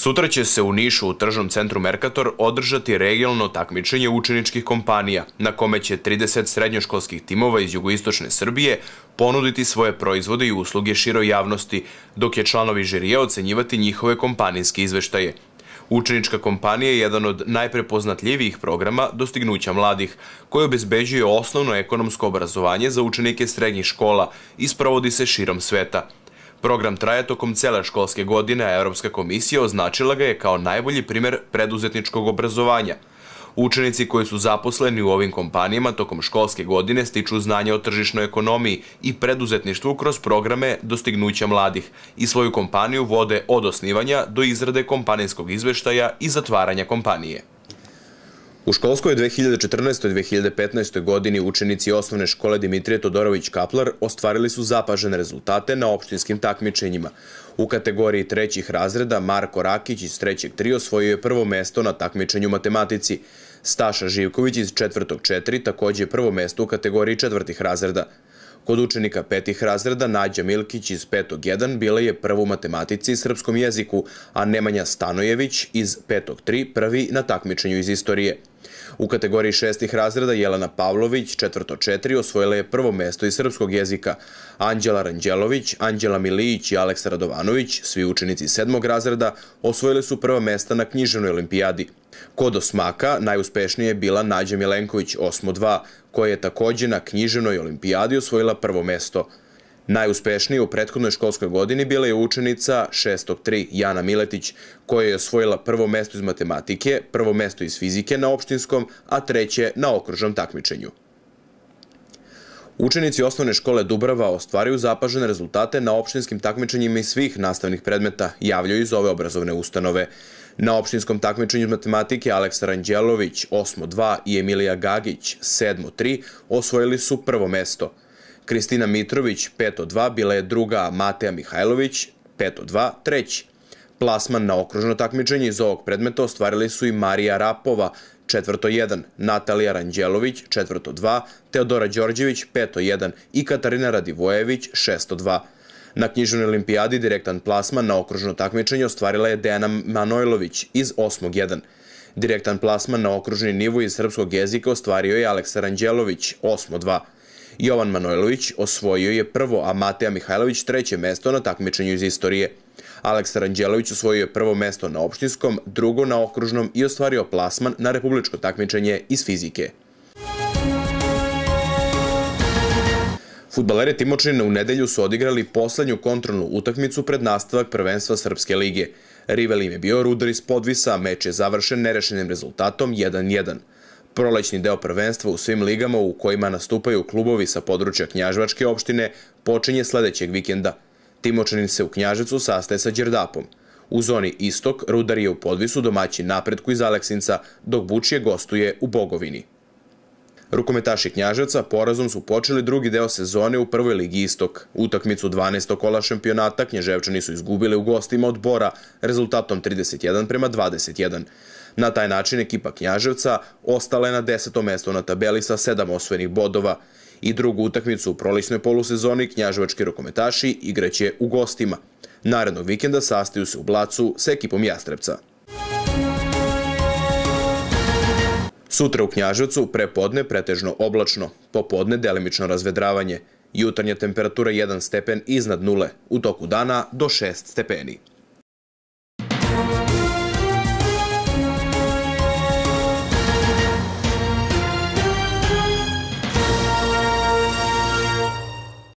Sutra će se u Nišu u tržnom centru Merkator održati regionalno takmičenje učeničkih kompanija, na kome će 30 srednjoškolskih timova iz jugoistočne Srbije ponuditi svoje proizvode i usluge široj javnosti, dok je članovi žirija ocenjivati njihove kompanijske izveštaje. Učenička kompanija je jedan od najprepoznatljivijih programa dostignuća mladih, koji obezbeđuje osnovno ekonomsko obrazovanje za učenike srednjih škola i sprovodi se širom sveta. Program traje tokom cele školske godine, a Evropska komisija označila ga je kao najbolji primer preduzetničkog obrazovanja. Učenici koji su zaposleni u ovim kompanijama tokom školske godine stiču znanje o tržišnoj ekonomiji i preduzetništvu kroz programe dostignuća mladih i svoju kompaniju vode od osnivanja do izrade kompanijskog izveštaja i zatvaranja kompanije. U školskoj 2014-2015. godini učenici osnovne škole Dimitrije Todorović Kaplar ostvarili su zapažene rezultate na opštinskim takmičenjima. U kategoriji trećih razreda Marko Rakić iz trećeg tri osvojio je prvo mesto na takmičenju matematici. Staša Živković iz četvrtog četiri takođe je prvo mesto u kategoriji četvrtih razreda. Kod učenika petih razreda Nađa Milkić iz petog 1 bila je prvo u matematici i srpskom jeziku, a Nemanja Stanojević iz petog 3 prvi na takmičenju iz istorije. U kategoriji šestih razreda Jelena Pavlović, četvrto četiri, osvojila je prvo mesto iz srpskog jezika. Anđela Ranđelović, Anđela Milijić i Aleksa Radovanović, svi učenici sedmog razreda, osvojili su prva mesta na književnoj olimpijadi. Kod osmaka najuspešnije je bila Nađa Milenković 8-2, koja je takođe na književnoj olimpijadi osvojila prvo mesto. Najuspešnija u prethodnoj školskoj godini bila je učenica 6.3 Jana Miletić, koja je osvojila prvo mesto iz matematike, prvo mesto iz fizike na opštinskom, a treće na okružnom takmičenju. Učenici osnovne škole Dubrava ostvaraju zapažene rezultate na opštinskim takmičenjima iz svih nastavnih predmeta, javljaju iz ove obrazovne ustanove. Na opštinskom takmičenju matematike Aleksa Ranđelović 8.2 i Emilija Gagić 7.3 osvojili su prvo mesto – Kristina Mitrović 5-2 bila je druga, Mateja Mihajlović 5-2 treći. Plasman na okružno takmičenje iz ovog predmeta ostvarili su i Marija Rapova, četvrto 1, Natalija Ranđelović, četvrto 2, Teodora Đorđević, peto 1 i Katarina Radivojević, šesto 2. Na knjižnoj olimpijadi direktan plasman na okružno takmičenje ostvarila je Dejana Manojlović iz 8. 1. Direktan plasman na okružni nivo iz srpskog jezika ostvario je Aleksa Ranđelović, 8. 2. Jovan Manojlović osvojio je prvo, a Mateja Mihajlović treće mesto na takmičenju iz istorije. Aleksa Ranđelović osvojio je prvo mesto na opštinskom, drugo na okružnom i ostvario plasman na republičko takmičenje iz fizike. Futbaleri Timočina u nedelju su odigrali poslednju kontrolnu utakmicu pred nastavak prvenstva Srpske lige. Rival im je bio Rudar iz Podvisa, meč je završen nerešenim rezultatom 1-1. Prolećni deo prvenstva u svim ligama u kojima nastupaju klubovi sa područja Knjažvačke opštine počinje sledećeg vikenda. Timočanin se u Knjaževcu sastaje sa Đerdapom. U zoni Istok Rudar je u podvisu domaći napretku iz Aleksinca, dok Bučije gostuje u Bogovini. Rukometaši Knjaževca porazom su počeli drugi deo sezone u prvoj ligi Istok. Utakmicu 12. kola šampionata Knježevčani su izgubili u gostima od Bora rezultatom 31 prema 21. Na taj način ekipa Knjaževca ostala je na desetom mestu na tabeli sa sedam osvojenih bodova i drugu utakmicu u proličnoj polusezoni knjaževački rukometaši igraće u gostima. Narednog vikenda sastaju se u Blacu sa ekipom Jastrebca. Sutra u Knjaževcu prepodne pretežno oblačno, popodne delimično razvedravanje. Jutarnja temperatura 1 stepen iznad nule, u toku dana do 6 stepeni.